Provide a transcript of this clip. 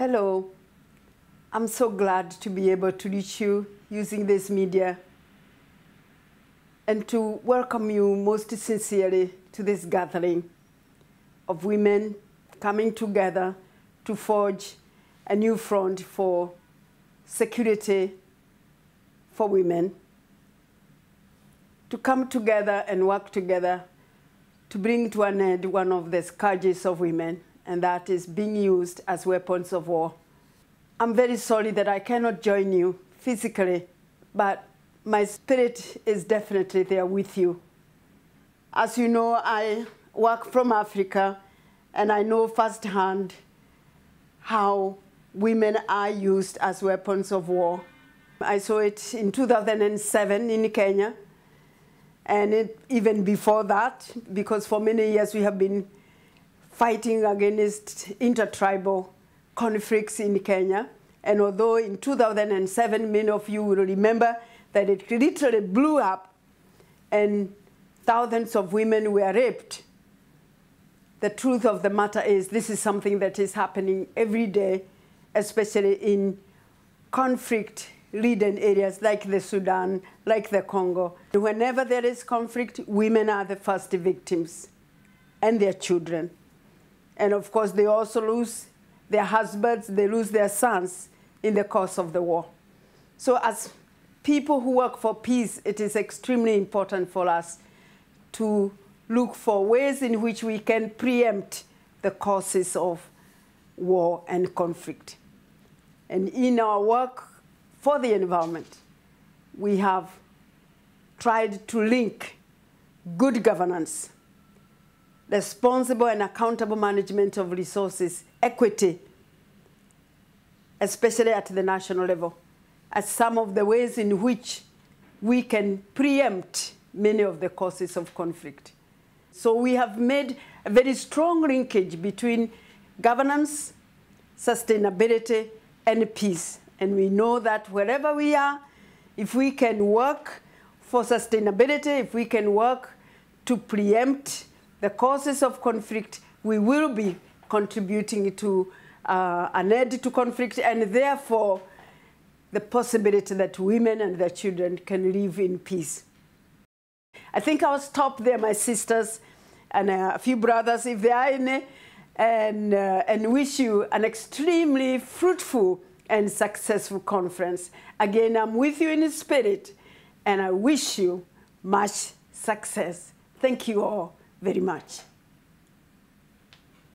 Hello. I'm so glad to be able to reach you using this media and to welcome you most sincerely to this gathering of women coming together to forge a new front for security for women, to come together and work together to bring to an end one of the scourges of women, and that is being used as weapons of war. I'm very sorry that I cannot join you physically, but my spirit is definitely there with you. As you know, I work from Africa, and I know firsthand how women are used as weapons of war. I saw it in 2007 in Kenya, and it, even before that, because for many years we have been fighting against intertribal conflicts in Kenya. And although in 2007, many of you will remember that it literally blew up and thousands of women were raped. The truth of the matter is this is something that is happening every day, especially in conflict-ridden areas like the Sudan, like the Congo. Whenever there is conflict, women are the first victims and their children. And of course, they also lose their husbands, they lose their sons in the course of the war. So as people who work for peace, it is extremely important for us to look for ways in which we can preempt the causes of war and conflict. And in our work for the environment, we have tried to link good governance, responsible and accountable management of resources, equity, especially at the national level, as some of the ways in which we can preempt many of the causes of conflict. So we have made a very strong linkage between governance, sustainability, and peace. And we know that wherever we are, if we can work for sustainability, if we can work to preempt the causes of conflict, we will be contributing to uh, an end to conflict and therefore the possibility that women and their children can live in peace. I think I'll stop there, my sisters and a few brothers, if they are any, and, uh, and wish you an extremely fruitful and successful conference. Again, I'm with you in spirit, and I wish you much success. Thank you all very much.